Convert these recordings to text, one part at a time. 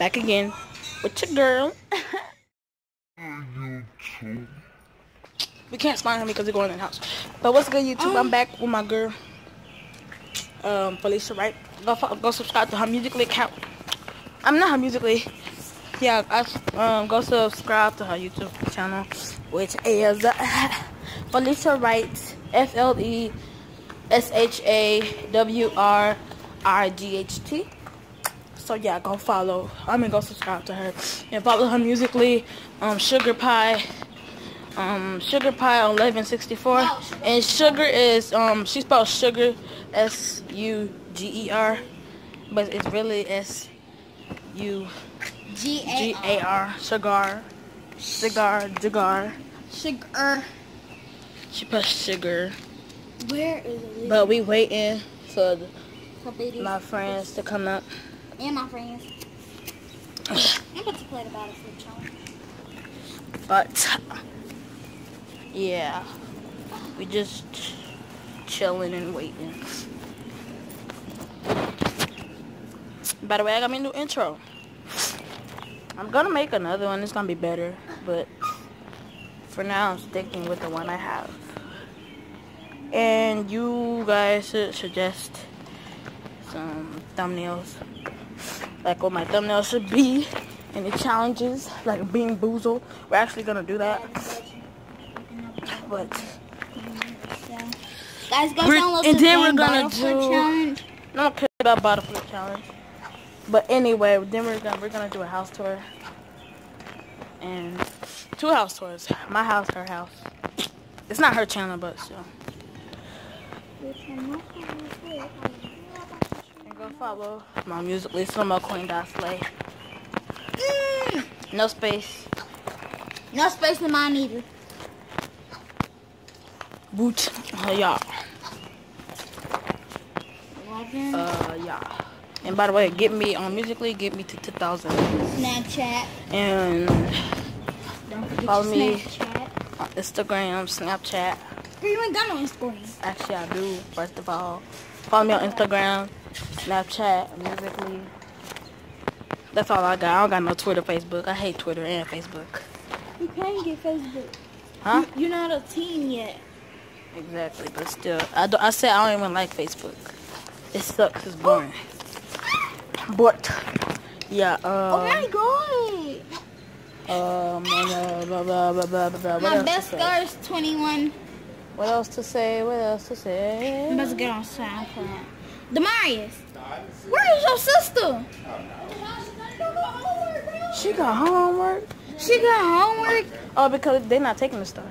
Back again with your girl. we can't sponsor me because we're going in the house. But what's good, YouTube? I'm back with my girl, um, Felicia Wright. Go, go subscribe to her Musical.ly account. I'm not her Musical.ly. Yeah, I, um, go subscribe to her YouTube channel, which is Felicia Wright, F So yeah, go follow. I mean, go subscribe to her and follow her Musical.ly. Um, Sugar Pie. Um, Sugar Pie on 1164. And Sugar is um, she spells Sugar S U G E R, but it's really S U G A R. Cigar, cigar, cigar. Sugar. She put sugar, Where is it? but we waiting for my friends to come up. And my friends. I'm about to play the Battlefield challenge. But yeah, we just chilling and waiting. By the way, I got my new intro. I'm gonna make another one. It's gonna be better, but for now, I'm sticking with the one I have. And you guys should suggest some thumbnails, like what my thumbnail should be, and the challenges, like Bean Boozled. We're actually gonna do that, but Guys, go We're- download and the then we're gonna do- challenge. I don't care about Battlefield Challenge. But anyway, then we're gonna we're gonna do a house tour. And two house tours. My house, her house. It's not her channel, but still. Follow my music list on my coin slay. Mm. No space. No space in mine either. Boot. Uh, yeah. Eleven. Uh yeah. And by the way, get me on musically, get me to 2000. Snapchat. And Don't Follow me. Snapchat. on Instagram, Snapchat. You ain't got no Instagram. Actually, I do. First of all, follow me on Instagram, Snapchat, Musically. That's all I got. I don't got no Twitter, Facebook. I hate Twitter and Facebook. You can't get Facebook. Huh? You're not a teen yet. Exactly, but still, I, do, I said I don't even like Facebook. It sucks. It's boring. But yeah, oh um, my god. um, uh, blah, blah, blah, blah, blah, blah. My best to is 21. What else to say? What else to I'm say? about to get on SoundCloud. Demarius, where is your sister? She got homework. She got homework. Oh, because they're not taking the stuff.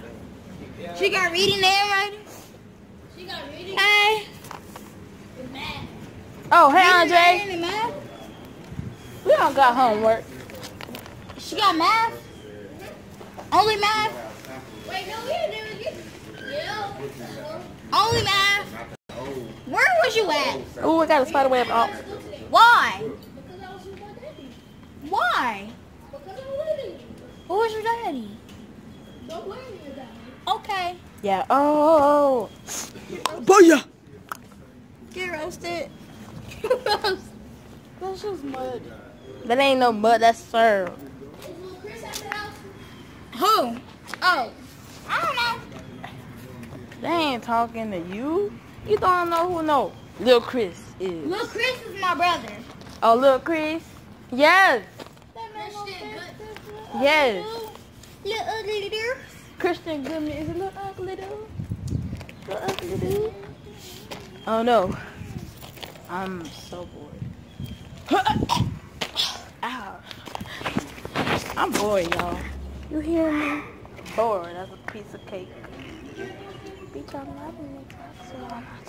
She got reading and writing. She got reading. Hey. Oh, hey, Reading, Andre. writing. We don't got homework. She got math. Only math. Wait, no, we didn't get. Yeah. Only math. Where was you at? Oh, we got a spider web. Oh, Why? Why? Who was your daddy? Okay. yeah. Oh. Booyah. Get roasted. That's just mud. That ain't no mud. That's syrup. Who? Oh. I don't know. They ain't talking to you. You don't know who no. Lil Chris is. Lil Chris is my brother. Oh, Lil Chris. Yes. Yes. Little ugly dude. Christian Goodman is a little ugly dude. Little ugly dude. Oh no. I'm so bored. Ow. I'm bored, y'all. You hear me? Bored. That's a piece of cake. Bitch, I'm loving it. So I'm not.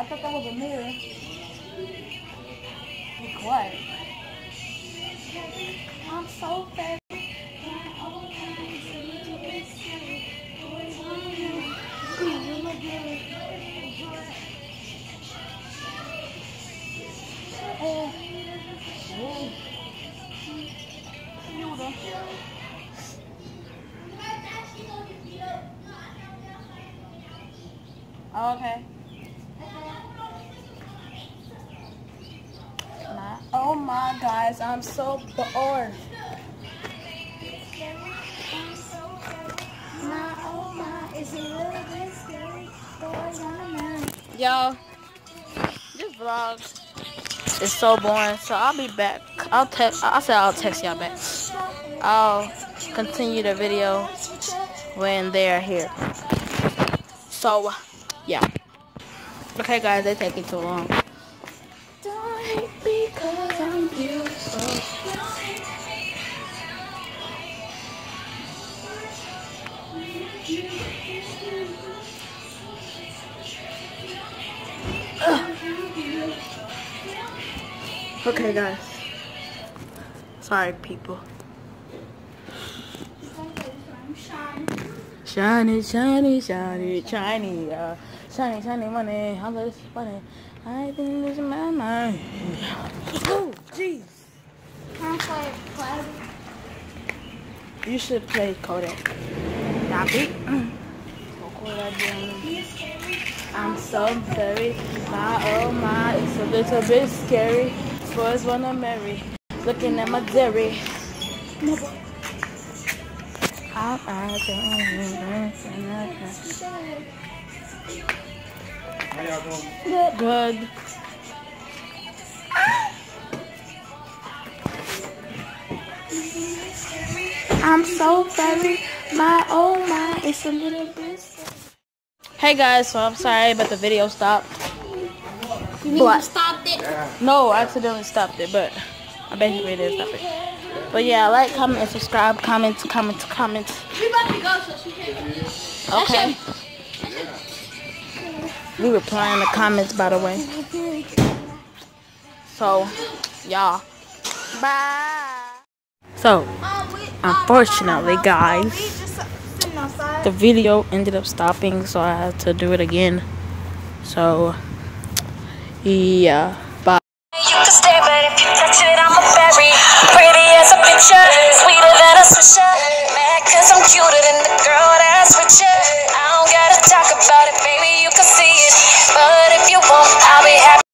I thought that was a mirror. Be quiet. I'm so fat. Oh. Oh. Oh, okay. My, oh my guys, I'm so bored. Y'all, this vlog is so boring, so I'll be back. I'll text. I said I'll text y'all back. I'll continue the video when they're here. So, yeah. Okay, guys, they're taking too long. Okay, guys. Sorry, people. Shiny, shiny, shiny, shiny, uh, shiny, shiny money. How this funny? I've been losing my mind. Oh, jeez. You should play Kodak. Copy. I'm so very, my oh my, it's a little bit scary. Boys wanna marry, looking at my dairy. Good. I'm so very, my oh my, it's a little bit. Hey guys, so I'm sorry, but the video stopped. You mean What? you stopped it? No, I accidentally stopped it, but I basically did stop it. But yeah, like, comment, and subscribe. Comment, comment, comment. We about to go, so she can't. Okay. We reply in the comments, by the way. So, y'all. Bye. So, Um, Unfortunately, guys. The video ended up stopping, so I had to do it again. So, yeah. Bye.